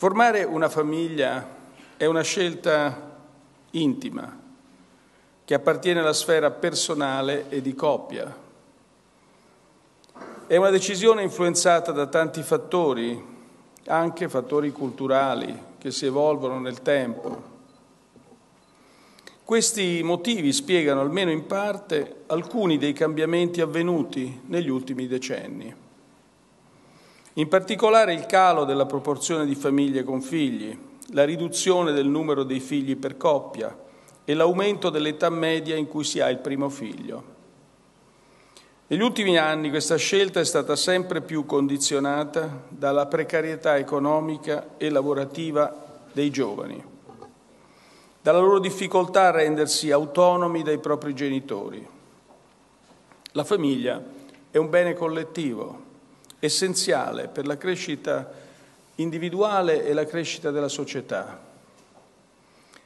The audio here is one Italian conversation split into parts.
Formare una famiglia è una scelta intima che appartiene alla sfera personale e di coppia. È una decisione influenzata da tanti fattori, anche fattori culturali che si evolvono nel tempo. Questi motivi spiegano almeno in parte alcuni dei cambiamenti avvenuti negli ultimi decenni. In particolare il calo della proporzione di famiglie con figli, la riduzione del numero dei figli per coppia e l'aumento dell'età media in cui si ha il primo figlio. Negli ultimi anni questa scelta è stata sempre più condizionata dalla precarietà economica e lavorativa dei giovani, dalla loro difficoltà a rendersi autonomi dai propri genitori. La famiglia è un bene collettivo essenziale per la crescita individuale e la crescita della società.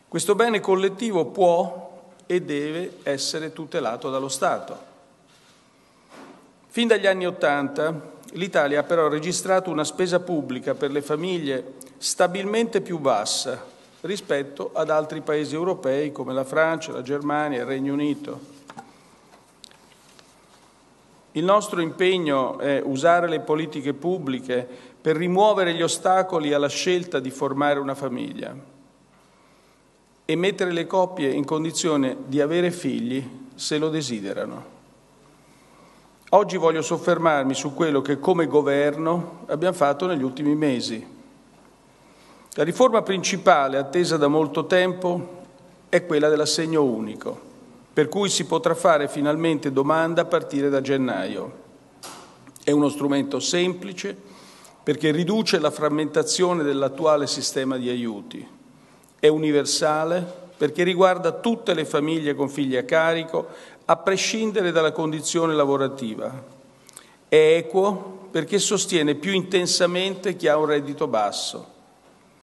Questo bene collettivo può e deve essere tutelato dallo Stato. Fin dagli anni Ottanta l'Italia ha però registrato una spesa pubblica per le famiglie stabilmente più bassa rispetto ad altri paesi europei come la Francia, la Germania, il Regno Unito. Il nostro impegno è usare le politiche pubbliche per rimuovere gli ostacoli alla scelta di formare una famiglia e mettere le coppie in condizione di avere figli se lo desiderano. Oggi voglio soffermarmi su quello che come governo abbiamo fatto negli ultimi mesi. La riforma principale attesa da molto tempo è quella dell'assegno unico per cui si potrà fare finalmente domanda a partire da gennaio. È uno strumento semplice perché riduce la frammentazione dell'attuale sistema di aiuti. È universale perché riguarda tutte le famiglie con figli a carico, a prescindere dalla condizione lavorativa. È equo perché sostiene più intensamente chi ha un reddito basso